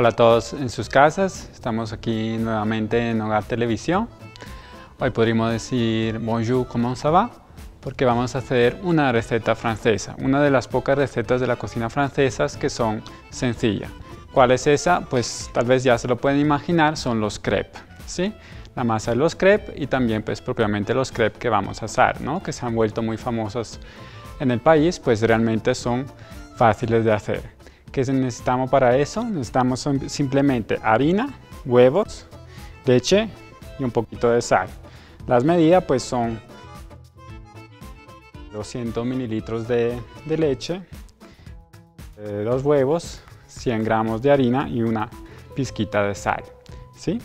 Hola a todos en sus casas, estamos aquí nuevamente en Hogar Televisión. Hoy podríamos decir bonjour, comment ça va? Porque vamos a hacer una receta francesa, una de las pocas recetas de la cocina francesa que son sencillas. ¿Cuál es esa? Pues tal vez ya se lo pueden imaginar, son los crepes, ¿sí? La masa de los crepes y también pues propiamente los crepes que vamos a hacer, ¿no? Que se han vuelto muy famosos en el país, pues realmente son fáciles de hacer. ¿Qué necesitamos para eso? Necesitamos simplemente harina, huevos, leche y un poquito de sal. Las medidas pues son 200 mililitros de, leche, eh, dos huevos, 100 gramos de harina y una pizquita de sal. ¿sí?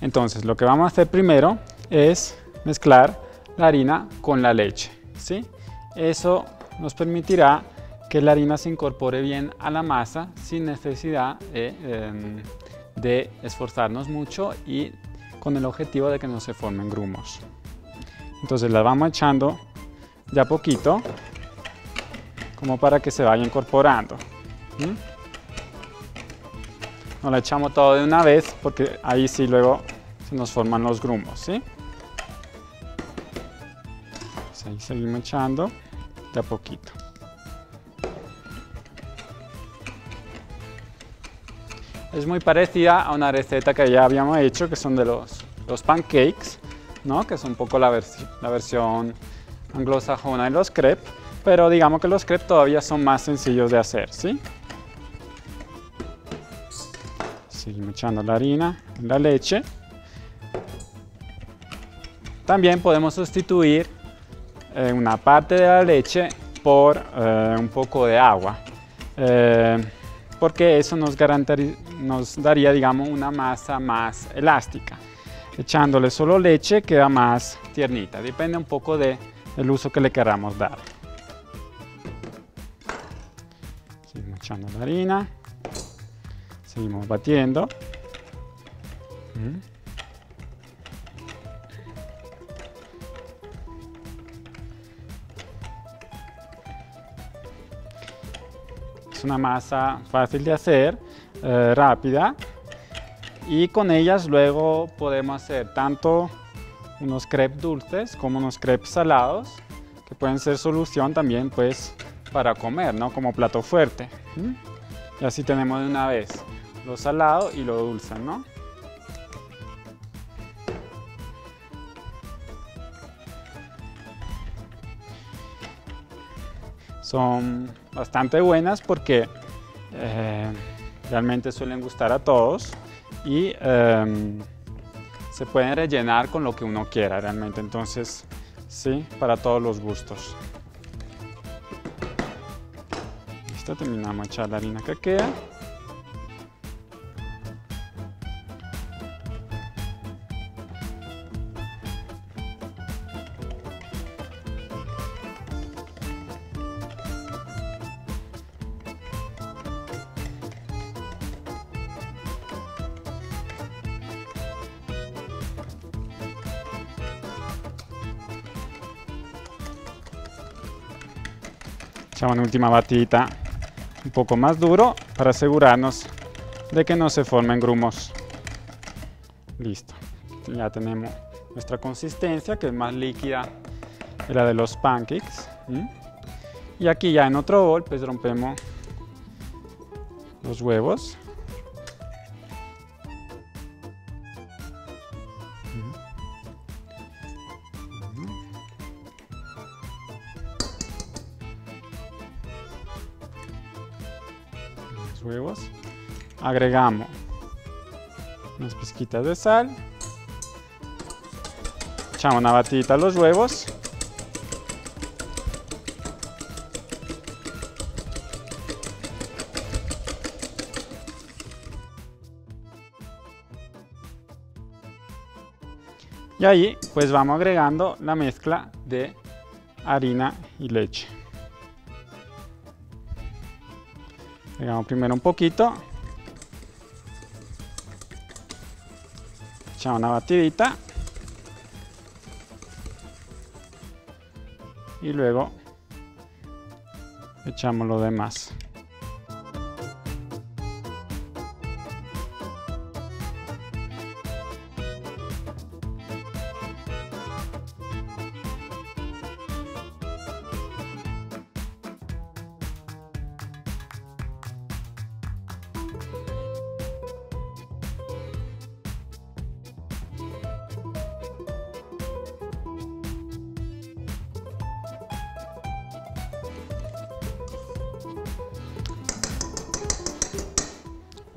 Entonces lo que vamos a hacer primero es mezclar la harina con la leche. ¿sí? Eso nos permitirá que la harina se incorpore bien a la masa sin necesidad de, em, de esforzarnos mucho y con el objetivo de que no se formen grumos. Entonces la vamos echando ya poquito, como para que se vaya incorporando. No la echamos todo de una vez porque ahí sí luego se nos forman los grumos, ¿sí? Ahí seguimos echando de a poquito. Es muy parecida a una receta que ya habíamos hecho, que son de los, pancakes, ¿no? que es un poco la, versión anglosajona de los crepes, pero digamos que los crepes todavía son más sencillos de hacer. ¿sí? Seguimos echando la harina la leche. También podemos sustituir eh, una parte de la leche por eh, un poco de agua. Eh, porque eso nos, nos daría, digamos, una masa más elástica. Echándole solo leche queda más tiernita, depende un poco de, del uso que le queramos dar. Seguimos echando la harina, seguimos batiendo. Mm. Es una masa fácil de hacer, eh, rápida y con ellas luego podemos hacer tanto unos crepes dulces como unos crepes salados que pueden ser solución también pues para comer, ¿no? Como plato fuerte. Y así tenemos de una vez lo salado y lo dulce, ¿no? Son bastante buenas porque eh, realmente suelen gustar a todos y em, se pueden rellenar con lo que uno quiera realmente, entonces sí, para todos los gustos. Listo, terminamos de echar la harina que queda. Echamos una última batida un poco más duro para asegurarnos de que no se formen grumos. Listo. Ya tenemos nuestra consistencia que es más líquida que la de los pancakes. Y aquí ya en otro bol pues rompemos los huevos. Agregamos unas pizquitas de sal. Echamos una batidita a los huevos. Y ahí pues vamos agregando la mezcla de harina y leche. Agregamos primero un poquito. Echamos una batidita. Y luego echamos lo demás.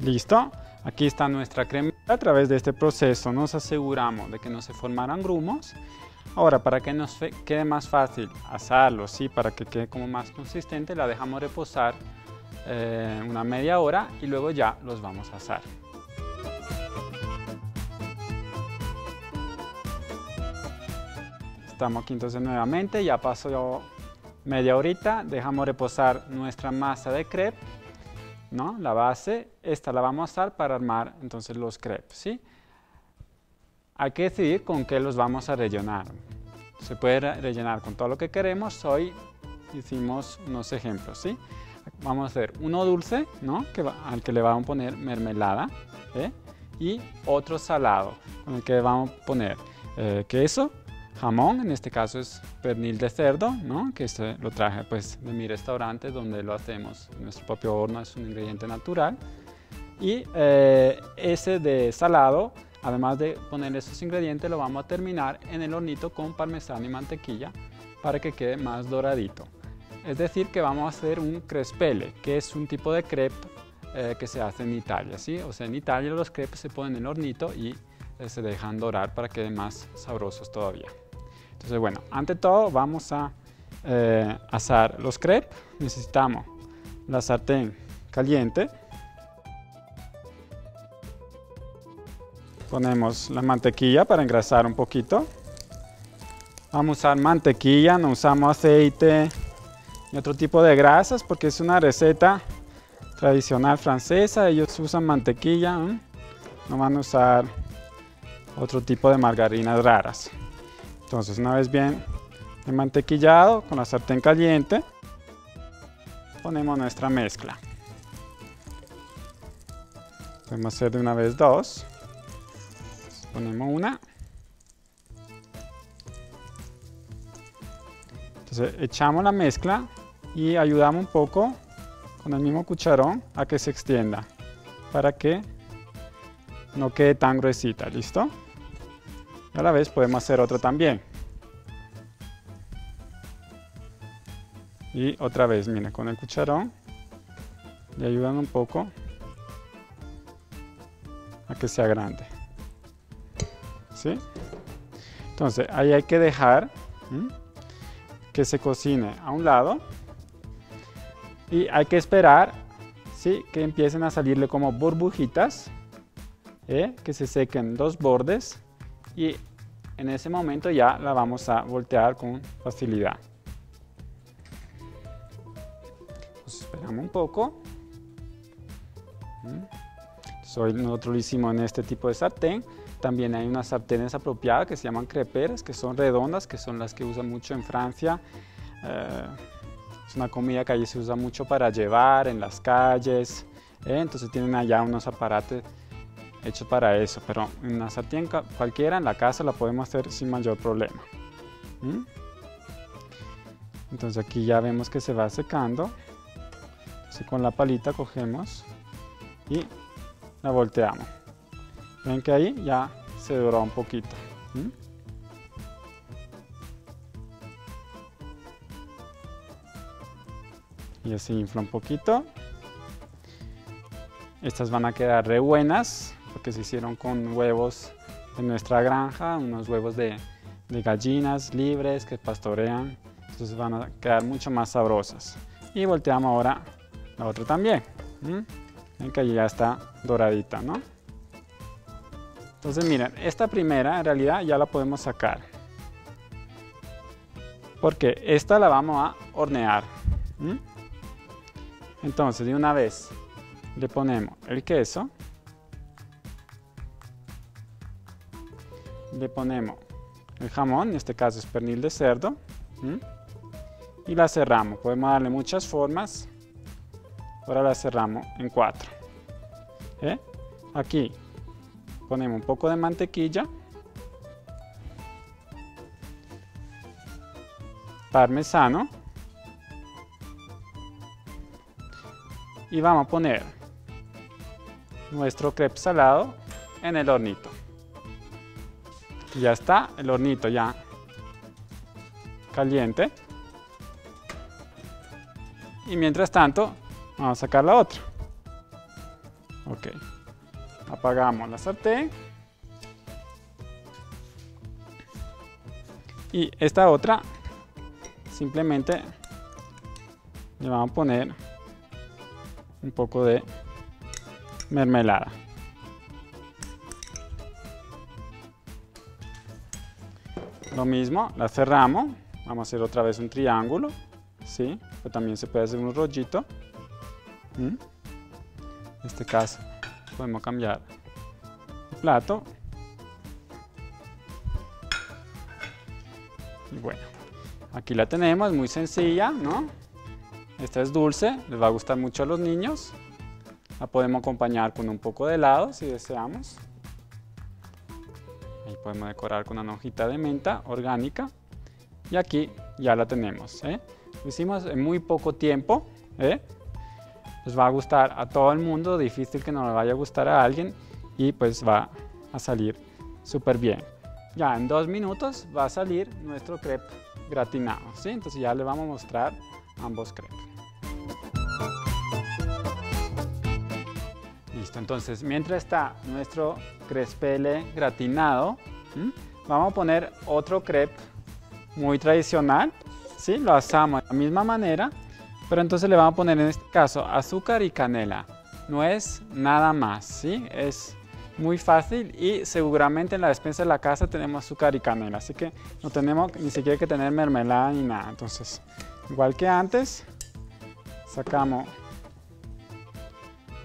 Listo. Aquí está nuestra crema. A través de este proceso nos aseguramos de que no se formaran grumos. Ahora, para que nos quede más fácil asarlo, ¿sí? para que quede como más consistente, la dejamos reposar eh, una media hora y luego ya los vamos a asar. Estamos aquí entonces nuevamente, ya pasó media horita, dejamos reposar nuestra masa de crepe ¿no? La base, esta la vamos a usar para armar entonces los crepes, ¿sí? Hay que decidir con qué los vamos a rellenar. Se puede rellenar con todo lo que queremos. Hoy hicimos unos ejemplos, ¿sí? Vamos a hacer uno dulce, ¿no? Que al que le vamos a poner mermelada, ¿eh? Y otro salado, con el que vamos a poner eh, queso, jamón, en este caso es pernil de cerdo, ¿no? que este lo traje pues, de mi restaurante donde lo hacemos nuestro propio horno, es un ingrediente natural. Y eh, ese de salado, además de poner esos ingredientes, lo vamos a terminar en el hornito con parmesano y mantequilla para que quede más doradito. Es decir, que vamos a hacer un crespele, que es un tipo de crepe eh, que se hace en Italia. ¿sí? O sea, en Italia los crepes se ponen en el hornito y eh, se dejan dorar para que queden más sabrosos todavía. Entonces, bueno, ante todo vamos a eh, asar los crepes. Necesitamos la sartén caliente. Ponemos la mantequilla para engrasar un poquito. Vamos a usar mantequilla, no usamos aceite ni otro tipo de grasas porque es una receta tradicional francesa. Ellos usan mantequilla, no van a usar otro tipo de margarinas raras. Entonces una vez bien mantequillado con la sartén caliente, ponemos nuestra mezcla. Podemos hacer de una vez dos. ponemos una. Entonces echamos la mezcla y ayudamos un poco con el mismo cucharón a que se extienda para que no quede tan gruesita, ¿listo? A la vez podemos hacer otra también. Y otra vez, mira, con el cucharón le ayudan un poco a que sea grande. ¿Sí? Entonces, ahí hay que dejar que se cocine a un lado y hay que esperar ¿sí? que empiecen a salirle como burbujitas, ¿eh? que se sequen dos bordes y en ese momento ya la vamos a voltear con facilidad. esperamos un poco. Hoy nosotros lo hicimos en este tipo de sartén. También hay unas sartenes apropiadas que se llaman creperas, que son redondas, que son las que usan mucho en Francia. Eh, es una comida que allí se usa mucho para llevar en las calles. ¿eh? Entonces tienen allá unos aparatos hecho para eso, pero en una sartén cualquiera en la casa la podemos hacer sin mayor problema. Entonces aquí ya vemos que se va secando. Así con la palita cogemos y la volteamos. Ven que ahí ya se doró un poquito. Y así infla un poquito. Estas van a quedar re buenas porque se hicieron con huevos de nuestra granja, unos huevos de, gallinas libres que pastorean, entonces van a quedar mucho más sabrosas. Y volteamos ahora la otra también. Ven que ya está doradita, ¿no? Entonces miren, esta primera en realidad ya la podemos sacar. Porque esta la vamos a hornear. Entonces de una vez le ponemos el queso. Le ponemos el jamón, en este caso es pernil de cerdo, y la cerramos. Podemos darle muchas formas. Ahora la cerramos en cuatro. ¿eh? Aquí ponemos un poco de mantequilla, parmesano, y vamos a poner nuestro crepe salado en el hornito ya está el hornito ya caliente. Y mientras tanto, vamos a sacar la otra. Ok. apagamos la sartén. Y esta otra, simplemente le vamos a poner un poco de mermelada. Lo mismo, la cerramos. Vamos a hacer otra vez un triángulo. ¿sí? Pero también se puede hacer un rollito. En este caso, podemos cambiar el plato. Y bueno, aquí la tenemos, muy sencilla, ¿no? Esta es dulce, les va a gustar mucho a los niños. La podemos acompañar con un poco de helado si deseamos. Ahí podemos decorar con una hojita de menta orgánica. Y aquí ya la tenemos. ¿eh? Lo hicimos en muy poco tiempo. ¿eh? Les va a gustar a todo el mundo, difícil que no le vaya a gustar a alguien y pues va a salir súper bien. Ya en dos minutos va a salir nuestro crepe gratinado. ¿sí? Entonces ya le vamos a mostrar ambos crepes. Entonces mientras está nuestro crespele gratinado, vamos a poner otro crepe muy tradicional, ¿sí? Lo asamos de la misma manera, pero entonces le vamos a poner en este caso azúcar y canela. No es nada más, ¿sí? Es muy fácil y seguramente en la despensa de la casa tenemos azúcar y canela, así que no tenemos ni siquiera que tener mermelada ni nada. Entonces, igual que antes, sacamos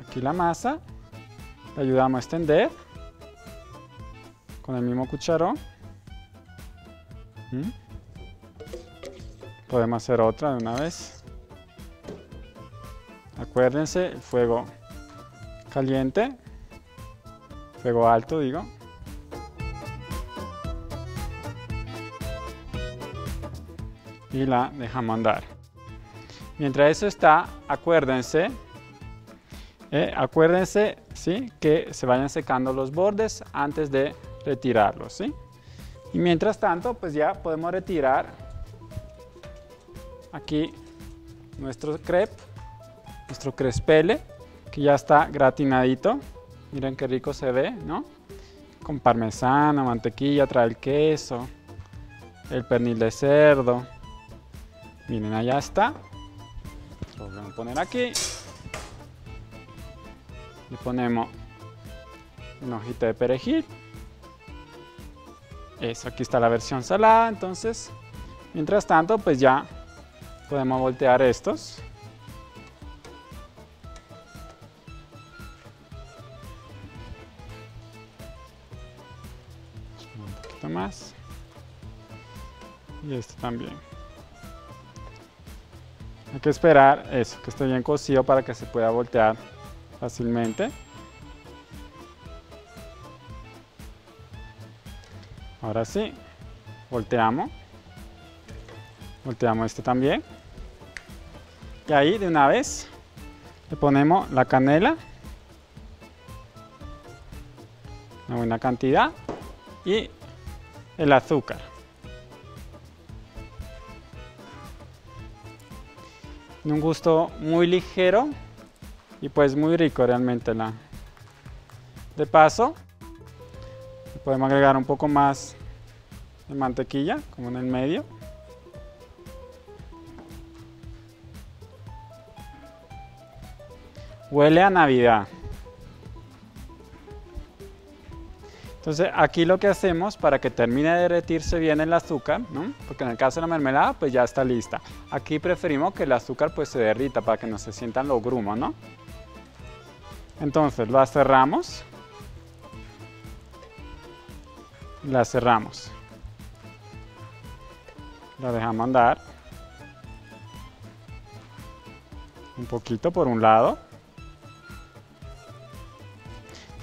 aquí la masa, ayudamos a extender con el mismo cucharón. ¿Mm? Podemos hacer otra de una vez. Acuérdense, el fuego caliente, fuego alto digo. Y la dejamos andar. Mientras eso está, acuérdense, eh, acuérdense ¿sí? que se vayan secando los bordes antes de retirarlos. ¿sí? Y mientras tanto, pues ya podemos retirar aquí nuestro crepe, nuestro crespele, que ya está gratinadito. Miren qué rico se ve, ¿no? Con parmesano, mantequilla, trae el queso, el pernil de cerdo. Miren, allá está. Lo vamos a poner aquí. Le ponemos una hojita de perejil. Eso, aquí está la versión salada, entonces, mientras tanto, pues ya podemos voltear estos. Un poquito más. Y este también. Hay que esperar eso, que esté bien cocido para que se pueda voltear fácilmente. Ahora sí, volteamos. Volteamos este también. Y ahí de una vez le ponemos la canela. Una buena cantidad. Y el azúcar. un gusto muy ligero y pues muy rico realmente la de paso podemos agregar un poco más de mantequilla como en el medio huele a navidad Entonces aquí lo que hacemos para que termine de derretirse bien el azúcar, ¿no? porque en el caso de la mermelada pues ya está lista. Aquí preferimos que el azúcar pues se derrita para que no se sientan los grumos, ¿no? Entonces la cerramos. La cerramos. La dejamos andar. Un poquito por un lado.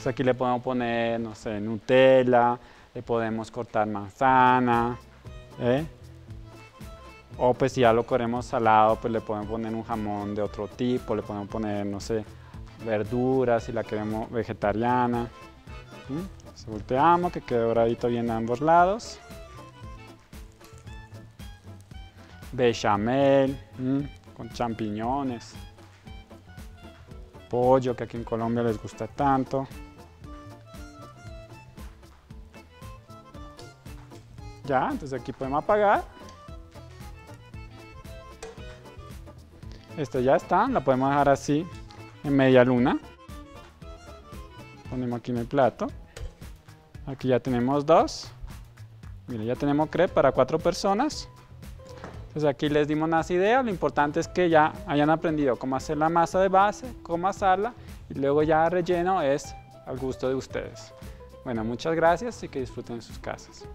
aquí le podemos poner, no sé, Nutella, le podemos cortar manzana, ¿eh? O pues si ya lo queremos salado, pues le podemos poner un jamón de otro tipo, le podemos poner, no sé, verduras, si la queremos vegetariana. ¿Mm? ¿Sí? Se volteamos, que quede doradito bien a ambos lados. Bechamel, ¿Mm? con champiñones. Pollo, que aquí en Colombia les gusta tanto. Ya, entonces aquí podemos apagar. Esto ya está, la podemos dejar así en media luna. Ponemos aquí en el plato. Aquí ya tenemos dos. Mire, ya tenemos crepe para cuatro personas. Entonces aquí les dimos unas ideas. Lo importante es que ya hayan aprendido cómo hacer la masa de base, cómo asarla y luego ya relleno es al gusto de ustedes. Bueno, muchas gracias y que disfruten sus casas.